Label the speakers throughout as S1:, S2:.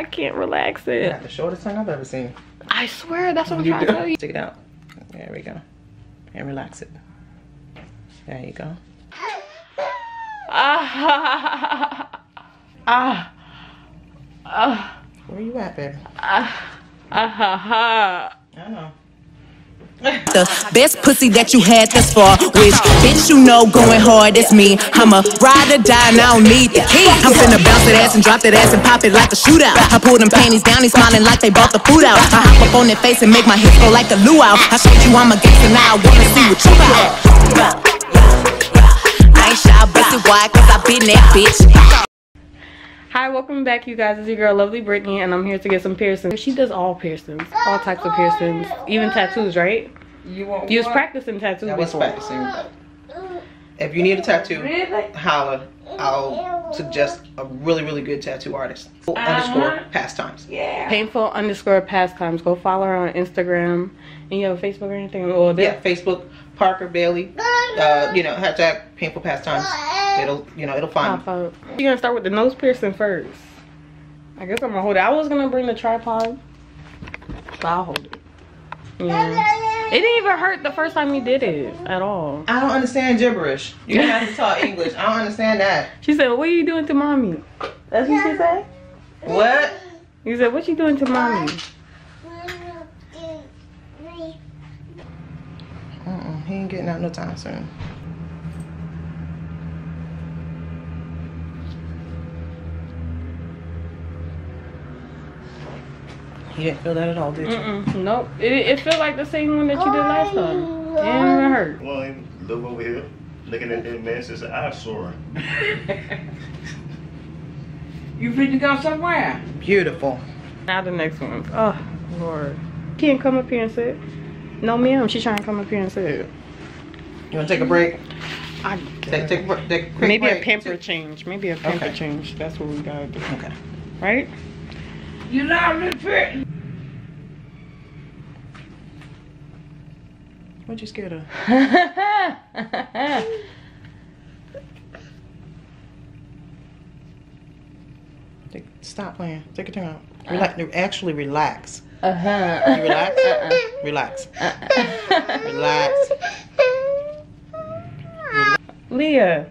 S1: I can't relax it.
S2: got the shortest tongue I've ever seen.
S1: I swear, that's what I'm trying
S2: do.
S1: to tell you.
S2: Stick it out. There we go. And relax it. There you go.
S1: Ah, ah, ah,
S2: Where you at, baby?
S1: ah, ah, ha, ha.
S2: I know.
S3: The best pussy that you had thus far. Which bitch you know going hard is me. I'm a ride or die and I don't need the key. I'm finna bounce that ass and drop that ass and pop it like a shootout. I pull them panties down, he's smiling like they bought the food out. I hop up on that face and make my hips go like a luau. I showed you I'm a gangster, now I wanna see what you got. I ain't shy, it wide, cause I been that bitch.
S1: Hi, welcome back, you guys. It's your girl, Lovely Brittney, and I'm here to get some piercings. She does all piercings, all types of piercings, even tattoos, right?
S2: You want
S1: You was practicing tattoos
S2: I was practicing. If you need a tattoo, holla. I'll suggest a really, really good tattoo artist. Underscore pastimes. Yeah.
S1: Painful underscore pastimes. Go follow her on Instagram. And you have a Facebook or anything? Well,
S2: Yeah, Facebook, Parker Bailey. Uh, you know, hashtag painful pastimes. It'll, you know, it'll find.
S1: pop up. You're gonna start with the nose piercing first. I guess I'm gonna hold it. I was gonna bring the tripod, but I'll hold it. Yeah. It didn't even hurt the first time you did it at all.
S2: I don't understand gibberish. You don't have to talk English. I don't understand that.
S1: She said, "What are you doing to mommy?" That's what she said.
S2: What?
S1: You said, "What you doing to mommy?"
S2: Mm-mm, he ain't getting out no time soon. You didn't feel that at all, did you?
S1: Mm-mm, nope. It, it felt like the same one that you did last time. It didn't even hurt.
S4: Well, I look over here, looking at that man, says, I'm sore.
S5: You fit to go somewhere?
S2: Beautiful.
S1: Now the next one. Oh Lord. Can't come up here and sit. No, ma'am. She's trying to come up here and sit.
S2: You want to take a break?
S1: I
S2: Take, take, take a quick
S1: Maybe a
S2: break.
S1: pamper change. Maybe a pamper
S2: Okay.
S1: change. That's what we gotta do.
S2: Okay.
S1: Right?
S5: You loudly fit.
S2: What you scared of? Take, stop playing. Take your tongue out. Relax. Actually, relax.
S1: uh-huh.
S2: You relax? Relax. Relax.
S1: Leah.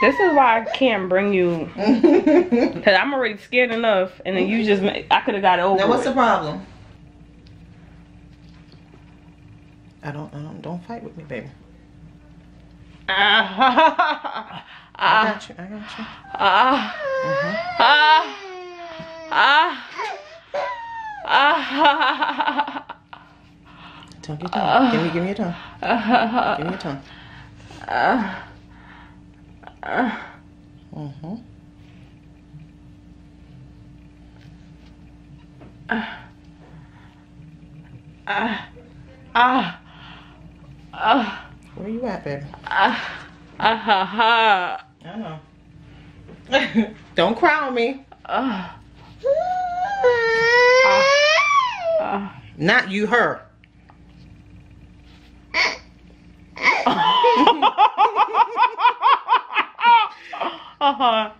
S1: This is why I can't bring you because I'm already scared enough, and then you just I could have got over.
S2: Now, what's
S1: it.
S2: the problem? I don't, I don't, don't fight with me, baby.
S1: Ah,
S2: I got you. I got you.
S1: ah, ah, ah, ah,
S2: Tongue, your tongue. give me, give me your tongue.
S1: ah,
S2: Give me your tongue.
S1: ah, ah.
S2: Mm-hmm.
S1: Ah, ah, ah,
S2: Where you at, baby?
S1: ah, ah, ha, ha.
S2: I know. don't cry on me.
S1: Ah, ah.
S2: Not you, her.
S1: Uh-huh.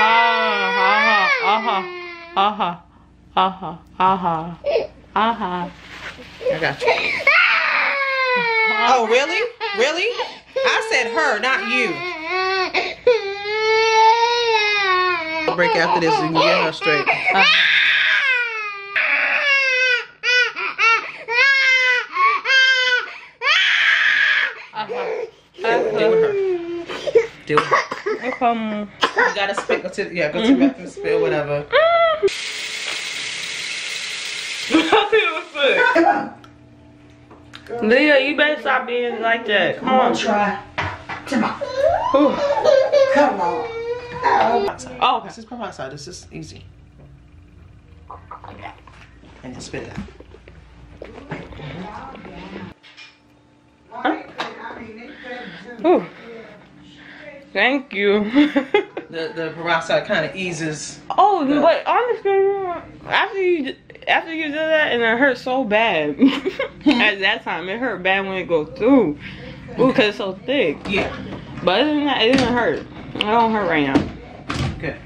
S1: Ah, uh-huh, uh-huh, uh-huh, uh-huh, uh-huh.
S2: I got you. Oh, really? Really? I said her, not you. I'll break after this so you can get her straight.
S1: Uh-huh.
S2: Deal with her. Deal with her.
S1: Come.
S2: You gotta spit. Go to yeah. Go to the bathroom. Spit whatever.
S1: Leah, you better stop being like that. Come on.
S5: Try. Come on. Come on.
S1: Oh, okay.
S2: This is from outside. This is easy. And then spit it out.
S1: Ooh. Thank you.
S2: The the from outside kind of eases.
S1: oh, but honestly, after you after you did that, and it hurt so bad. At that time, it hurt bad when it goes through. Ooh, cause it's so thick.
S2: Yeah.
S1: But other than that, it didn't hurt. It don't hurt right now.
S2: Good.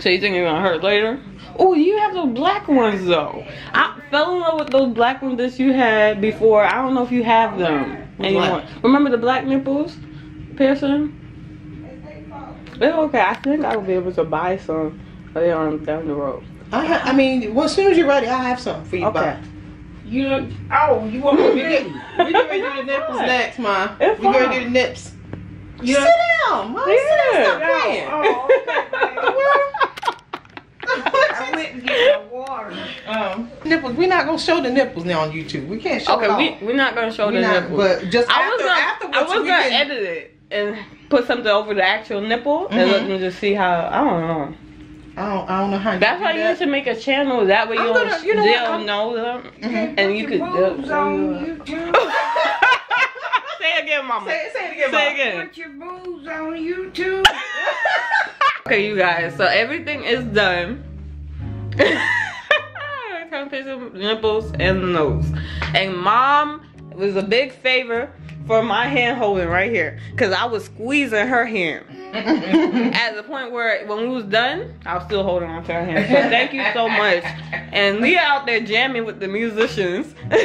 S1: So you think it's gonna hurt later? Oh, you have those black ones though. I fell in love with those black ones that you had before. I don't know if you have them anymore. Remember the black nipples piercing? It's okay. I think I'll be able to buy some later on down the road.
S2: I, ha- I mean, well, as soon as you're ready, I have something for you.
S1: Okay.
S2: Bye.
S5: You look, oh, you want me to get
S2: get, we get ready to do the nipples next, ma.
S1: It's
S2: We
S1: gonna
S2: do the nips.
S5: You
S2: Sit
S5: look,
S2: down, ma. Sit down. Stop playing.
S5: oh, I went and get my water.
S2: um, nipples. We're not gonna show the nipples now on YouTube. We can't show it all.
S1: Okay, we we're not gonna show
S2: We
S1: the
S2: not-
S1: nipples.
S2: but just
S1: I was
S2: after,
S1: gonna,
S2: afterwards,
S1: I was
S2: we
S1: gonna
S2: can-
S1: edit it and put something over the actual nipple and
S2: Mhm.
S1: let them just see how. I don't know.
S2: I don't, I don't know how.
S1: That's
S2: do
S1: why you
S2: that.
S1: need to make a channel. That way you'll
S2: gonna- you know what,
S1: they'll
S2: I'm-
S1: know them,
S2: Mhm.
S1: and you
S5: Put
S1: could.
S5: your boobs on YouTube.
S1: Say it again, mama.
S2: Say, it- say it again,
S1: Say
S2: Ma.
S1: it again.
S5: Put your boobs on YouTube.
S1: Okay, you guys. So everything is done. Trying to put some nipples and the nose. And mom was a big favor for my hand holding right here, cause I was squeezing her hand. At the point where when we was done, I was still holding on to her hand. So thank you so much. And Leah out there jamming with the musicians.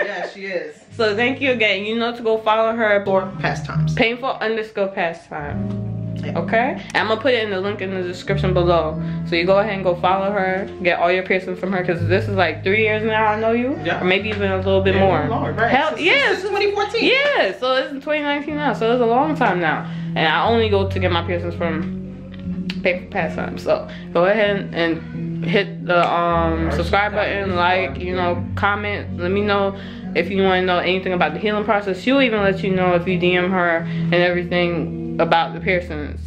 S2: Yeah, she is.
S1: so thank you again. You know to go follow her
S2: For pastimes.
S1: painful underscore pastime.
S2: Yeah.
S1: Okay? I'm gonna put it in the link in the description below. So you go ahead and go follow her, get all your piercings from her, because this is like three years now I know you.
S2: Yeah.
S1: Or maybe even a little bit
S2: Yeah,
S1: more.
S2: Lord, right.
S1: Hell,
S2: Since-. Since 2014.
S1: Yeah, so it's 2019 now, so it's a long time now. And I only go to get my piercings from Paper Pastime. So go ahead and hit the um subscribe button, like, you know, comment. Let me know if you want to know anything about the healing process. She'll even let you know if you DM her and everything about the Pearsons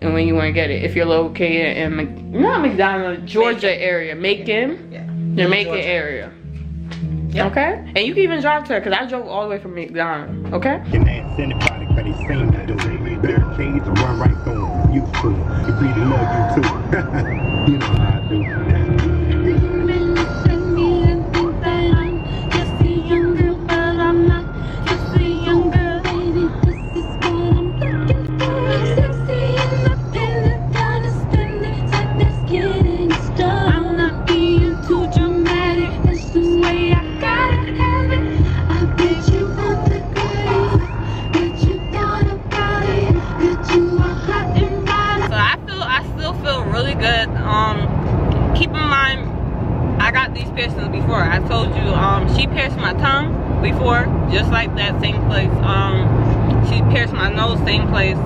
S1: And when you want to get it, if you're located in Mc, not McDonough, Georgia area, Macon,
S2: Yeah.
S1: the Macon
S2: Georgia.
S1: area.
S2: Yep.
S1: Okay, and you can even drive to her because I drove all the way from McDonough. Okay.
S6: Can ask anybody, but they seem to do it. Barricades and run right through them. You fool. You really love you too. you know how I do.
S1: Good. Um, keep in mind, I got these piercings before. I told you, um, she pierced my tongue before, just like that same place. Um, she pierced my nose, same place.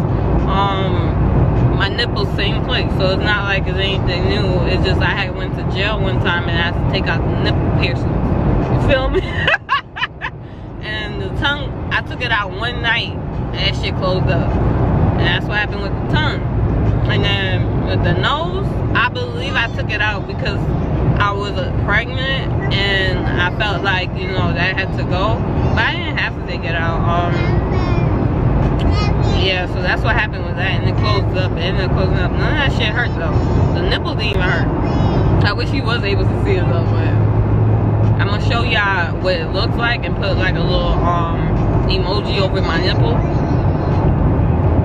S1: Um, my nipples, same place. So it's not like it's anything new. It's just I had went to jail one time and I had to take out the nipple piercings. You feel me? and the tongue, I took it out one night and that shit closed up. And that's what happened with the tongue. And then the nose, I believe I took it out because I was pregnant and I felt like, you know, that had to go. But I didn't have to take it out. Um, yeah, so that's what happened with that. And it closed up. It ended up. None of that shit hurt though. The nipple didn't even hurt. I wish you was able to see it though, but I'm gonna show y'all what it looks like and put like a little um emoji over my nipple.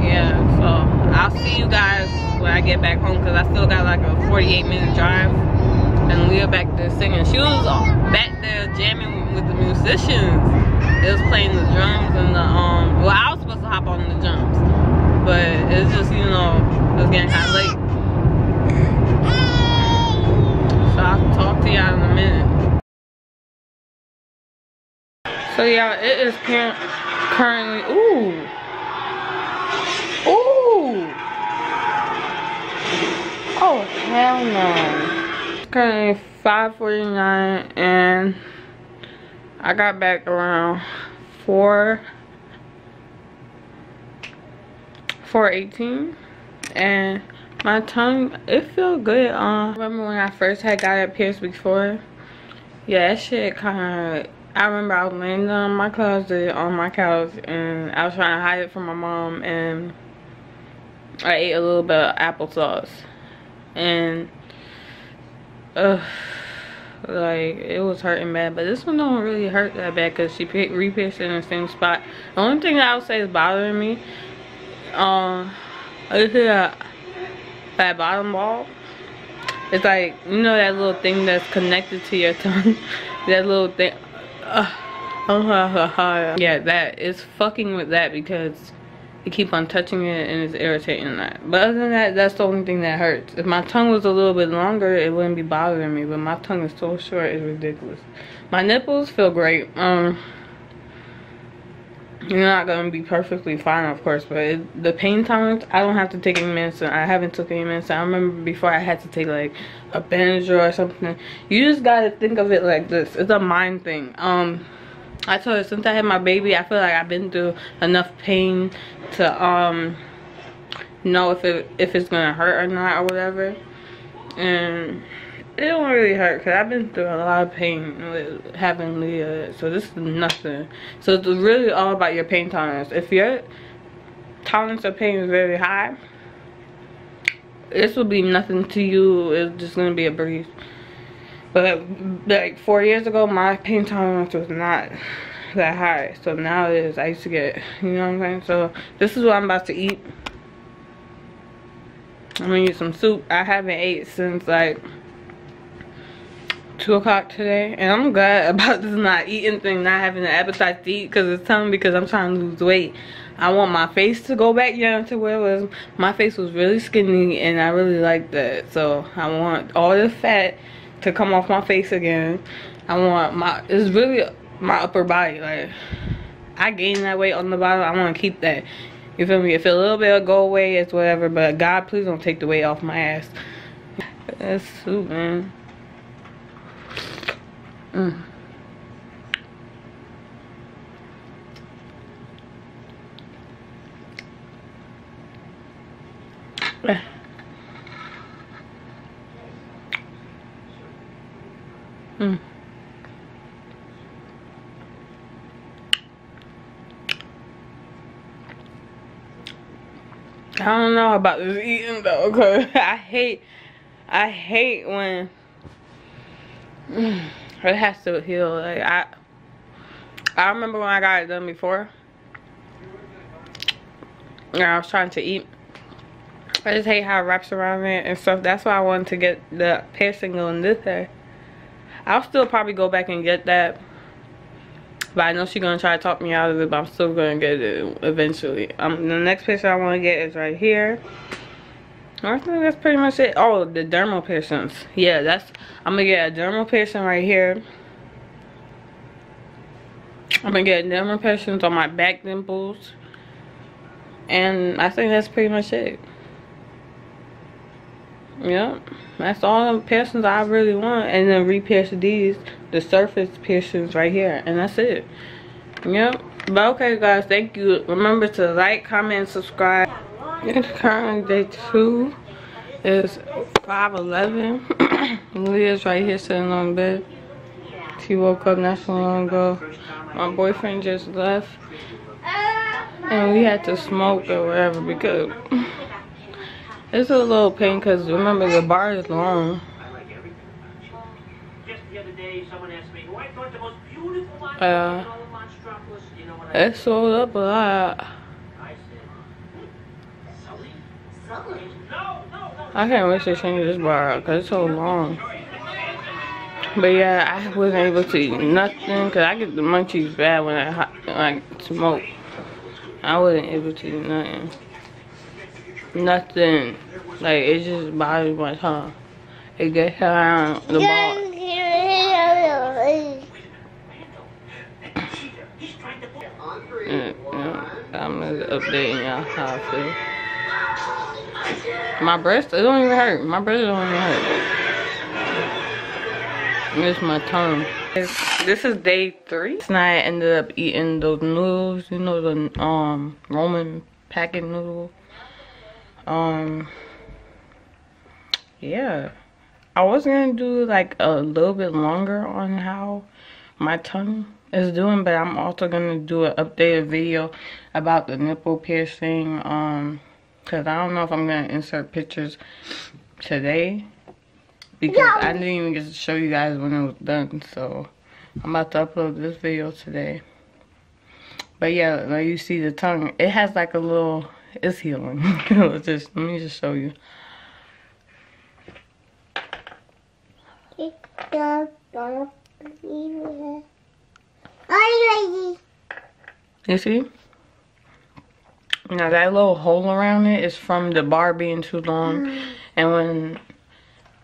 S1: Yeah, so I'll see you guys when I get back home because I still got like a 48 minute drive. And Leah back there singing. She was back there jamming with the musicians. It was playing the drums and the um. Well, I was supposed to hop on the drums, but it's just you know it was getting kind of late. So I'll talk to y'all in a minute. So y'all, it is cur- currently ooh. Ooh. Oh hell no. Currently 5:49 and I got back around 4 418 and my tongue it feel good um remember when I first had got it pierced before? Yeah that shit kind of I remember I was laying down in my closet on my couch and I was trying to hide it from my mom and I ate a little bit of applesauce and uh like it was hurting bad. But this one don't really hurt that bad because she re-pierced in the same spot. The only thing that i would say is bothering me um is that that bottom ball it's like you know that little thing that's connected to your tongue? That little thing uh, yeah that is fucking with that because you keep on touching it and it's irritating that but other than that that's the only thing that hurts. If my tongue was a little bit longer it wouldn't be bothering me but my tongue is so short it's ridiculous. My nipples feel great um you're not gonna be perfectly fine of course but it, the pain tolerance i don't have to take any medicine. I haven't took any medicine. I remember before i had to take like a benadryl or something. You just gotta think of it like this. It's a mind thing. Um i told her since i had my baby i feel like i've been through enough pain to um know if it if it's gonna hurt or not or whatever and it don't really hurt because I've been through a lot of pain with having Leah. So this is nothing. So it's really all about your pain tolerance. If your tolerance of pain is very high, this will be nothing to you. It's just to be a breeze. But like four years ago, my pain tolerance was not that high. So now it is. I used to get, you know what I'm saying? So this is what I'm about to eat. I'm to eat some soup. I haven't ate since like two o'clock today and i'm glad about this not eating thing not having an appetite to eat because it's telling me because i'm trying to lose weight i want my face to go back down to where it was my face was really skinny and i really like that so i want all the fat to come off my face again. I want my it's really my upper body like i gained that weight on the bottom i want to keep that. You feel me? If a little bit will go away it's whatever but god please don't take the weight off my ass. That's soup man. Mm. Mm. I don't know about this eating though, cause I hate, I hate when. Mm it has to heal like i i remember when i got it done before and i was trying to eat i just hate how it wraps around it and stuff that's why i wanted to get the piercing on this hair i'll still probably go back and get that but i know she's gonna try to talk me out of it but i'm still gonna get it eventually um the next picture i want to get is right here I think that's pretty much it. Oh, the dermal piercings. Yeah, that's, I'm gonna get a dermal piercing right here. I'm gonna get dermal piercings on my back dimples. And I think that's pretty much it. Yep, that's all the piercings I really want. And then re-pierce these, the surface piercings right here. And that's it. Yep. But okay, guys, thank you. Remember to like, comment, subscribe. It's currently day two. It's 5.11. Leah's right here sitting on bed. She woke up not so long ago. My boyfriend just left. And we had to smoke or whatever because it's a little pain because remember the bar is long. Uh, it sold up a lot. I can't wait to change this bar because it's so long. But yeah, I wasn't able to eat nothing because I get the munchies bad when I like smoke. I wasn't able to eat nothing. Nothing. Like, it just bothers my tongue. It gets around the ball. I'm updating y'all how I feel. My breast, it don't even hurt. My breast don't even hurt. It's my tongue. This is day three. Tonight I ended up eating those noodles, you know, the um ramen packet noodle. Um, yeah. I was gonna do like a little bit longer on how my tongue is doing, but I'm also gonna do an updated video about the nipple piercing. Um, because I don't know if I'm going to insert pictures today. because I didn't even get to show you guys when it was done. So I'm about to upload this video today. But yeah, like you see the tongue, it has like a little, it's healing. Just, let me just show you. You see? Now that little hole around it is from the bar being too long. And when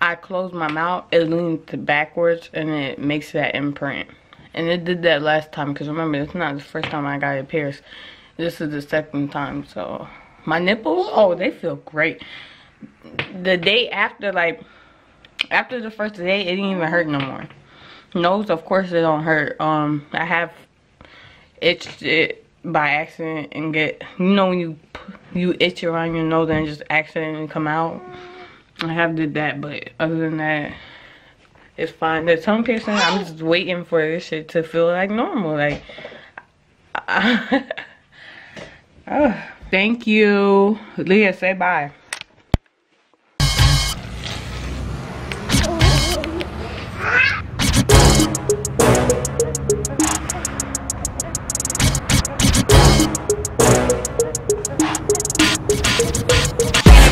S1: I close my mouth, it leans backwards and it makes that imprint. And it did that last time because remember, it's not the first time I got it pierced. This is the second time. So my nipples, oh, they feel great. The day after, like, after the first day, it didn't even hurt no more. Nose, of course, it don't hurt. Um, I have itched it by accident and get, you know, when you you itch around your nose and just accidentally come out. I have did that, but other than that, it's fine. The tongue piercing, I'm just waiting for this shit to feel like normal. Like, oh, thank you, Leah. Say bye.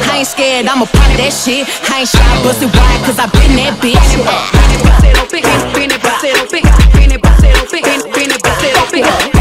S3: I ain't scared, I'm a part of that shit. I ain't shy, bust it wide, cause I been that bitch. Bust it open, it, bust it open, it, bust it open, bust it open.